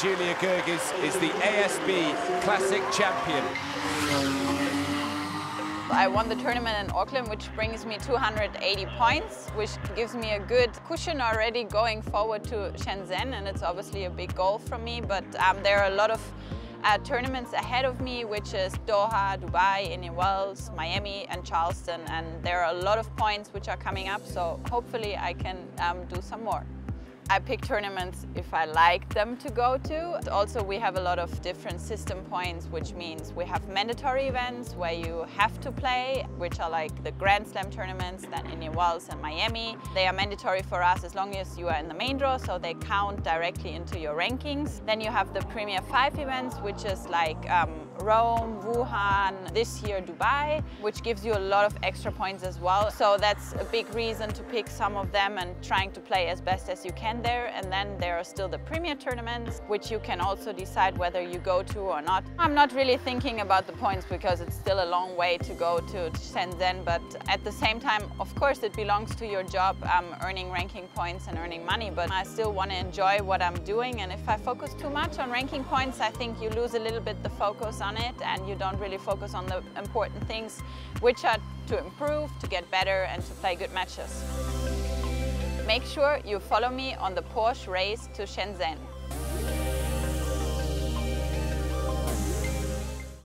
Julia Görges is the ASB Classic champion. I won the tournament in Auckland, which brings me 280 points, which gives me a good cushion already going forward to Shenzhen, and it's obviously a big goal for me, but um, there are a lot of uh, tournaments ahead of me, which is Doha, Dubai, Indian Wells, Miami and Charleston, and there are a lot of points which are coming up, so hopefully I can um, do some more. I pick tournaments if I like them to go to. Also, we have a lot of different system points, which means we have mandatory events where you have to play, which are like the Grand Slam tournaments, then Indian Wells and Miami. They are mandatory for us as long as you are in the main draw, so they count directly into your rankings. Then you have the Premier 5 events, which is like um, Rome, Wuhan, this year Dubai, which gives you a lot of extra points as well. So that's a big reason to pick some of them and trying to play as best as you can there and then there are still the premier tournaments which you can also decide whether you go to or not. I'm not really thinking about the points because it's still a long way to go to Shenzhen but at the same time of course it belongs to your job um, earning ranking points and earning money but I still want to enjoy what I'm doing and if I focus too much on ranking points I think you lose a little bit the focus on it and you don't really focus on the important things which are to improve, to get better and to play good matches. Make sure you follow me on the Porsche race to Shenzhen.